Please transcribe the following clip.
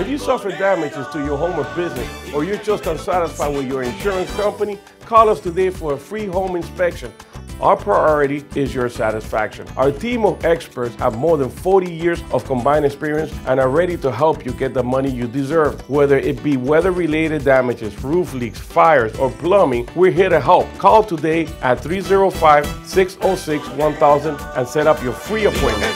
If you suffer damages to your home or business, or you're just unsatisfied with your insurance company, call us today for a free home inspection. Our priority is your satisfaction. Our team of experts have more than 40 years of combined experience and are ready to help you get the money you deserve. Whether it be weather related damages, roof leaks, fires, or plumbing, we're here to help. Call today at 305 606 1000 and set up your free appointment.